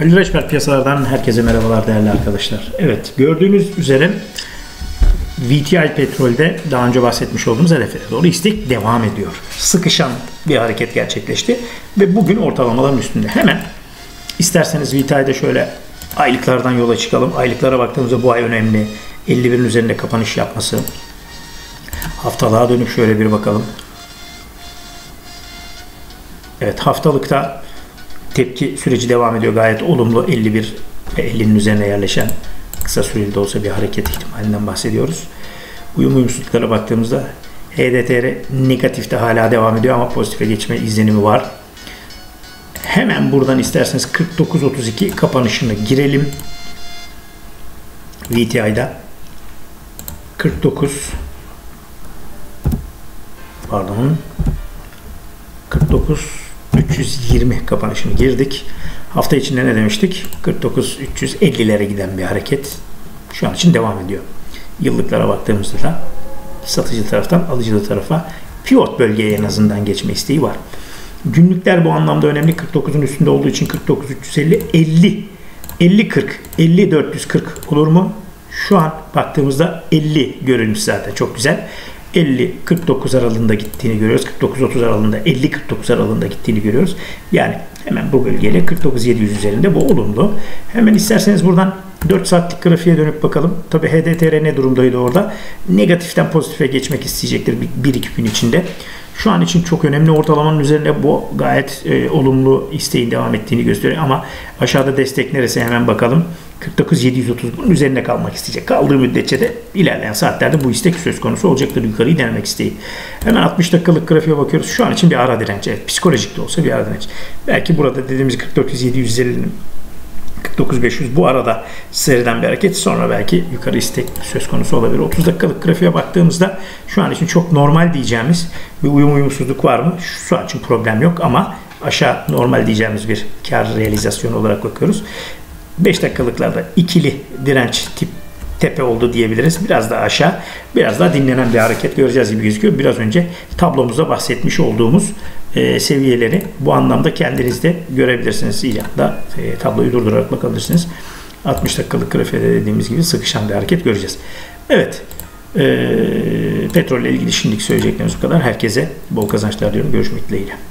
Ali Reçber piyasalardan herkese merhabalar değerli arkadaşlar. Evet gördüğünüz üzere VTI petrolde daha önce bahsetmiş olduğumuz hedeflere doğru istek devam ediyor. Sıkışan bir hareket gerçekleşti ve bugün ortalamaların üstünde. Hemen isterseniz VTI'de şöyle aylıklardan yola çıkalım. Aylıklara baktığımızda bu ay önemli. 51'in üzerinde kapanış yapması. Haftalığa dönüp şöyle bir bakalım. Evet haftalıkta tepki süreci devam ediyor. Gayet olumlu 51 ve 50'nin üzerine yerleşen kısa süreli de olsa bir hareket ihtimalinden bahsediyoruz. Uyum uyumsuzluklara baktığımızda HDTR negatifte hala devam ediyor ama pozitife geçme izlenimi var. Hemen buradan isterseniz 49.32 kapanışını girelim. VTI'da 49 pardon 49 320 kapanışını girdik. Hafta içinde ne demiştik? 49 350'lere giden bir hareket şu an için devam ediyor. Yıllıklara baktığımızda da satıcı taraftan alıcı tarafa pivot bölgeye en azından geçme isteği var. Günlükler bu anlamda önemli. 49'un üstünde olduğu için 49 350 50 50 40 50 440 olur mu? Şu an baktığımızda 50 görülmüş zaten çok güzel. 50-49 aralığında gittiğini görüyoruz. 49-30 aralığında 50-49 aralığında gittiğini görüyoruz. Yani hemen bu bölgeyle 49-700 üzerinde bu olumlu. Hemen isterseniz buradan 4 saatlik grafiğe dönüp bakalım. Tabi HDTR ne durumdaydı orada? Negatiften pozitife geçmek isteyecektir 1-2 gün içinde. Şu an için çok önemli ortalamanın üzerinde bu gayet e, olumlu isteğin devam ettiğini gösteriyor ama aşağıda destek neresi hemen bakalım. 49.730 bunun üzerinde kalmak isteyecek. Kaldığı müddetçe de ilerleyen saatlerde bu istek söz konusu olacaktır. Yukarıyı denemek isteği. Hemen 60 dakikalık grafiğe bakıyoruz. Şu an için bir ara direnç. Evet, psikolojik de olsa bir ara direnç. Belki burada dediğimiz 49.750'nin 9500 bu arada seriden bir hareket sonra belki yukarı istek söz konusu olabilir. 30 dakikalık grafiğe baktığımızda şu an için çok normal diyeceğimiz bir uyum uyumsuzluk var mı? Şu an için problem yok ama aşağı normal diyeceğimiz bir kar realizasyonu olarak bakıyoruz. 5 dakikalıklarda ikili direnç tip tepe oldu diyebiliriz. Biraz daha aşağı, biraz daha dinlenen bir hareket göreceğiz gibi gözüküyor. Biraz önce tablomuzda bahsetmiş olduğumuz e, seviyeleri bu anlamda kendiniz de görebilirsiniz. İcatla e, tabloyu durdurarak bakabilirsiniz. 60 dakikalık grafiğe dediğimiz gibi sıkışan bir hareket göreceğiz. Evet. E, petrolle ilgili şimdilik söyleyeceklerimiz bu kadar. Herkese bol kazançlar diyorum. Görüşmek dileğiyle.